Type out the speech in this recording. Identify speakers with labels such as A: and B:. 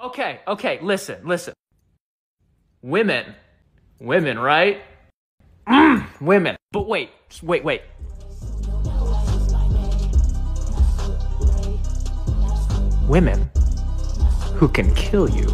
A: Okay, okay, listen, listen. Women. Women, right? Mm, women. But wait, wait, wait. Women who can kill you.